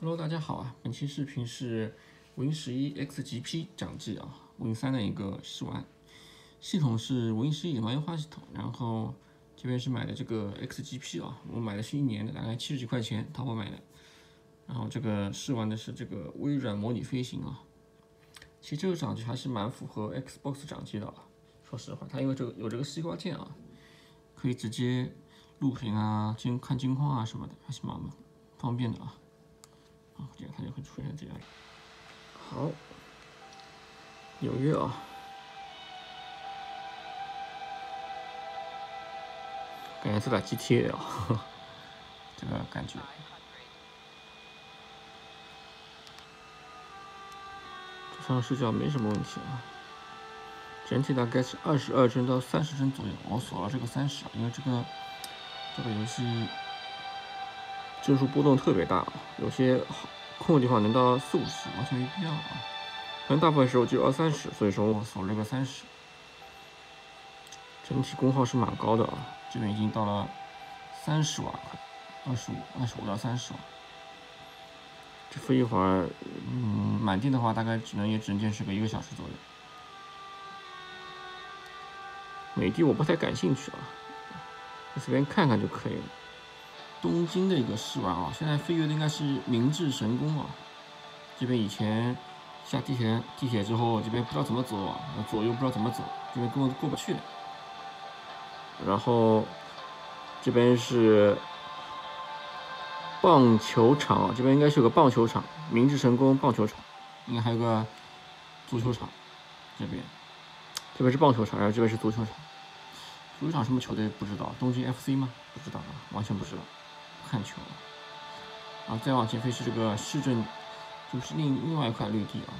Hello，大家好啊！本期视频是 Win 十一 XGP 掌机啊，Win 三的一个试玩。系统是 Win 十一的优化系统，然后这边是买的这个 XGP 啊，我买的是一年的，大概七十几块钱，淘宝买的。然后这个试玩的是这个微软模拟飞行啊。其实这个掌机还是蛮符合 Xbox 掌机的啊，说实话，它因为这个有这个西瓜键啊，可以直接录屏啊、监看金框啊什么的，还是蛮方便的啊。啊，这样它就会出现这样。好，纽约啊，感觉是把 GTA 啊，这个感觉。这上视角没什么问题啊，整体大概是二十二帧到三十帧左右。我锁了这个三十，因为这个这个游戏。帧数波动特别大，有些空的地方能到四五十，完全没必要啊。反正大部分时候就二三十，所以说我锁了个三十。整体功耗是蛮高的啊，这边已经到了三十瓦，二十五、二十五到三十瓦。这飞一会儿，嗯，满电的话大概只能也只能坚持个一个小时左右。美的我不太感兴趣啊，随便看看就可以了。东京的一个试玩啊，现在飞跃的应该是明治神宫啊。这边以前下地铁地铁之后，这边不知道怎么走啊，左右不知道怎么走，这边根本过不去。然后这边是棒球场，这边应该是有个棒球场，明治神宫棒球场，应该还有个足球场。这边这边是棒球场，然后这边是足球场。足球场什么球队不知道？东京 FC 吗？不知道啊，完全不知道。看球，啊再往前飞是这个市政，就是另另外一块绿地啊。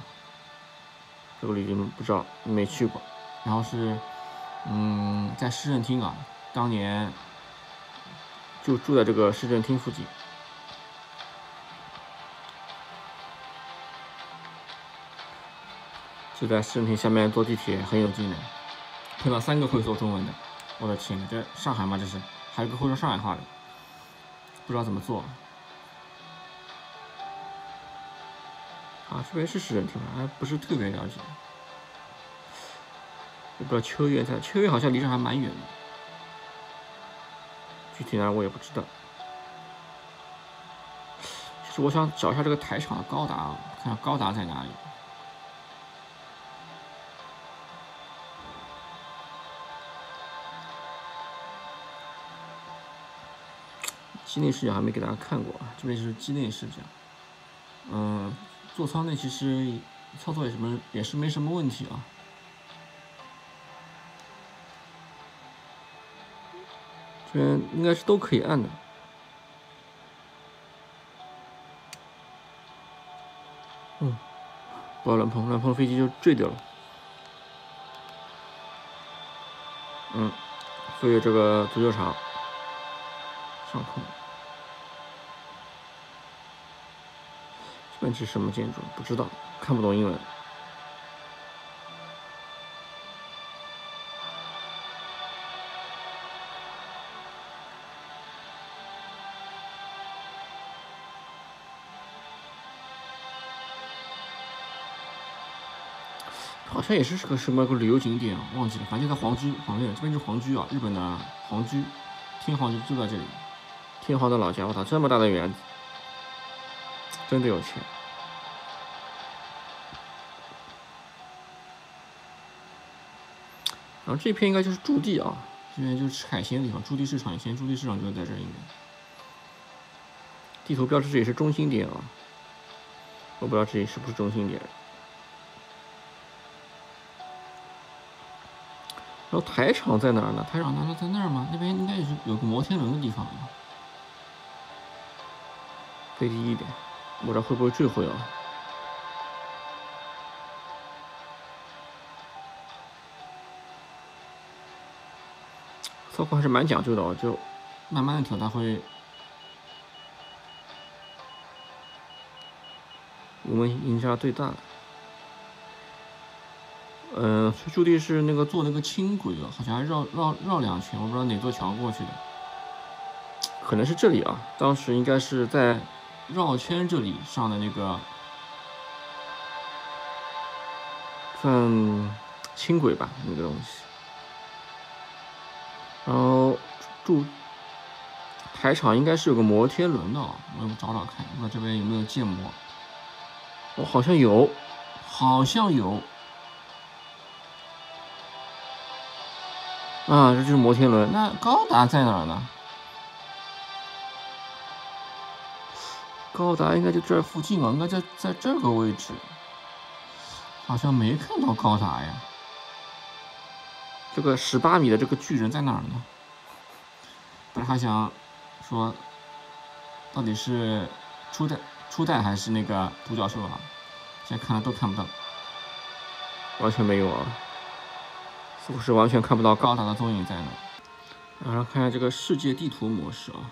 这个绿地不知道，没去过。然后是，嗯，在市政厅啊，当年就住在这个市政厅附近，就在市政厅下面坐地铁很有劲的。碰到三个会说中文的，我的天，这上海吗？这是，还有个会说上海话的。不知道怎么做啊？这边是市政厅吗？还不是特别了解。我不知道秋月在，秋月好像离这还蛮远的，具体哪我也不知道。其实我想找一下这个台场的高达，看看高达在哪里。机内视角还没给大家看过啊，这边是机内视角。嗯，座舱内其实操作也什么也是没什么问题啊。这边应该是都可以按的。嗯，不要乱碰，乱碰飞机就坠掉了。嗯，飞越这个足球场上空。这边是什么建筑？不知道，看不懂英文。好像也是个什么个旅游景点啊，忘记了。反正就在皇居旁边，这边是皇居啊，日本的皇居，天皇就住在这里。天皇的老家，我操，这么大的园子，真的有钱。然后这片应该就是驻地啊，这边就是吃海鲜的地方，驻地市场以前驻地市场就在这应该。地图标志这里是中心点啊，我不知道这里是不是中心点。然后台场在哪儿呢？台场难道在那儿吗？那边应该也是有个摩天轮的地方啊。飞低一点，不知道会不会坠毁啊。操控还是蛮讲究的哦，就慢慢的调，它会。我们音差最大。嗯，驻地是那个坐那个轻轨的，好像还绕绕绕两圈，我不知道哪座桥过去的。可能是这里啊，当时应该是在绕圈这里上的那个算轻轨吧，那个东西。然后住台场应该是有个摩天轮的，我找找看，不知道这边有没有建模。哦，好像有，好像有。啊，这就是摩天轮。那高达在哪儿呢？高达应该就这附近啊，应该在在这个位置。好像没看到高达呀。这个十八米的这个巨人在哪儿呢？不是还想说，到底是初代初代还是那个独角兽啊？现在看了都看不到，完全没有啊。似乎是完全看不到高达的踪影在哪。然后看下这个世界地图模式啊，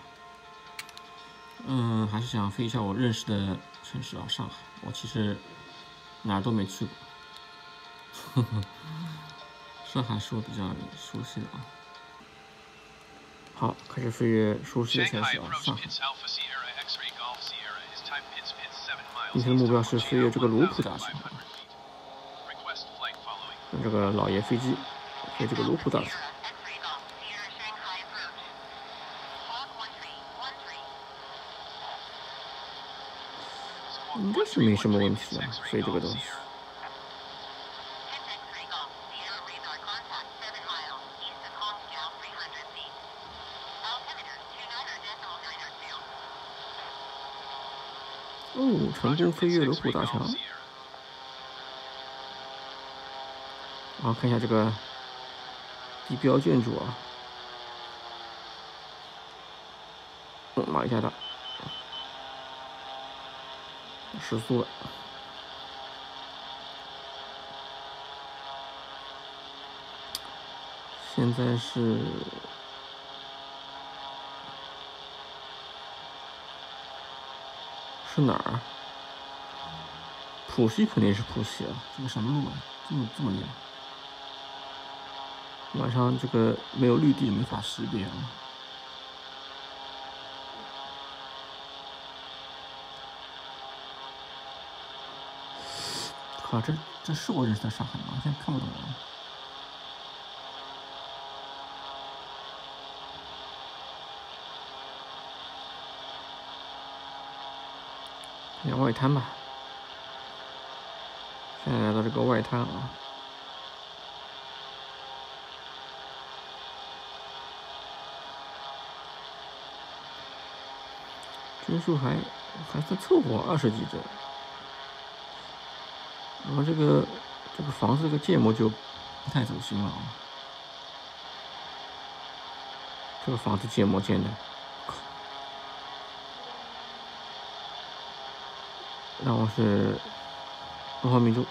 嗯，还是想飞一下我认识的城市啊，上海。我其实哪儿都没去过，呵呵，上海是我比较熟悉的啊。好，开始飞越熟悉的城市啊，上海。今天的目标是飞越这个卢浦大桥，用这个老爷飞机。飞这个卢浦大桥，应该是没什么问题的，所以这个东西。哦，成功飞越卢浦大桥。好，看一下这个。地标建筑啊，马一下的，时速了，现在是是哪儿？浦西肯定是浦西啊，这个什么路啊？这么这么亮？晚上这个没有绿地，没法识别啊！靠，这这是我认识的上海吗？现在看不懂了。看外滩吧，现在来到这个外滩啊。分数还还算凑合，二十几帧。然后这个这个房子这个建模就不太走心了啊。这个房子建模建的，然后是东方明珠。